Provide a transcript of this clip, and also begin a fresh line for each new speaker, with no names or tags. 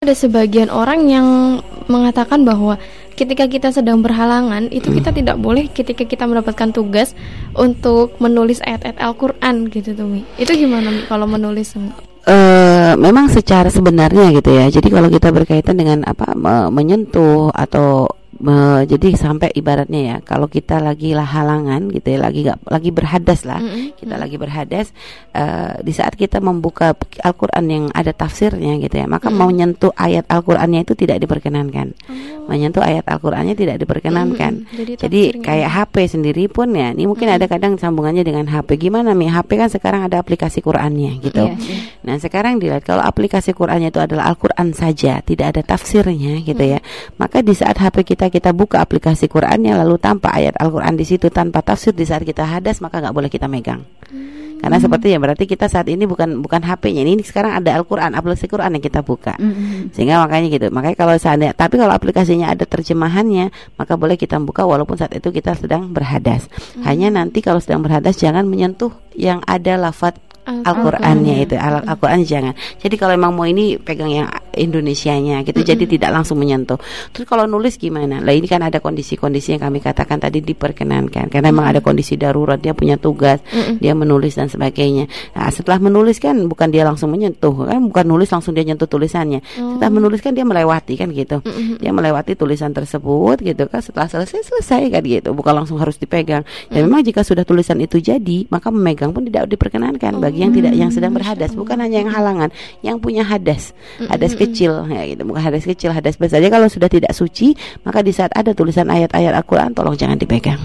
ada sebagian orang yang mengatakan bahwa ketika kita sedang berhalangan itu kita tidak boleh ketika kita mendapatkan tugas untuk menulis ayat-ayat Al-Qur'an gitu tuh Mi. Itu gimana Mi kalau menulis?
Uh, memang secara sebenarnya gitu ya. Jadi kalau kita berkaitan dengan apa menyentuh atau me, jadi sampai ibaratnya ya kalau kita lagi lah halangan gitu ya lagi gak, lagi berhadas lah mm-hmm. kita lagi berhadas uh, di saat kita membuka Al-Qur'an yang ada tafsirnya gitu ya maka mm-hmm. menyentuh ayat Al-Qur'annya itu tidak diperkenankan oh. Menyentuh ayat Al-Qur'annya tidak diperkenankan mm-hmm. jadi, jadi kayak HP sendiri pun ya ini mungkin mm-hmm. ada kadang sambungannya dengan HP gimana nih HP kan sekarang ada aplikasi Qur'annya gitu yeah, yeah. nah sekarang dilihat kalau aplikasi Qur'annya itu adalah Al-Qur'an saja tidak ada tafsirnya gitu mm-hmm. ya maka di saat HP kita kita buka aplikasi Qur'annya lalu tanpa ayat Al-Qur'an di situ tanpa tafsir di saat kita hadas maka nggak boleh kita megang. Hmm. Karena seperti ya berarti kita saat ini bukan bukan HP-nya ini sekarang ada Al-Qur'an, aplikasi Qur'an yang kita buka. Hmm. Sehingga makanya gitu. Makanya kalau seandainya tapi kalau aplikasinya ada terjemahannya, maka boleh kita buka walaupun saat itu kita sedang berhadas. Hmm. Hanya nanti kalau sedang berhadas jangan menyentuh yang ada lafaz Al-Qur'annya itu Al-Qur'an jangan. Jadi kalau emang mau ini pegang yang Indonesianya gitu. Jadi tidak langsung menyentuh. Terus kalau nulis gimana? Lah ini kan ada kondisi-kondisi yang kami katakan tadi diperkenankan karena emang ada kondisi darurat dia punya tugas, dia menulis dan sebagainya. Nah, setelah menulis kan bukan dia langsung menyentuh kan bukan nulis langsung dia nyentuh tulisannya. Oh. Setelah menulis kan dia melewati kan gitu. Dia melewati tulisan tersebut gitu kan setelah selesai selesai kan gitu. Bukan langsung harus dipegang. Ya memang jika sudah tulisan itu jadi, maka memegang pun tidak diperkenankan bagi yang tidak yang sedang berhadas bukan hanya yang halangan yang punya hadas hadas kecil ya gitu. Bukan hadas kecil hadas besar. Saja kalau sudah tidak suci maka di saat ada tulisan ayat-ayat Al-Qur'an tolong jangan dipegang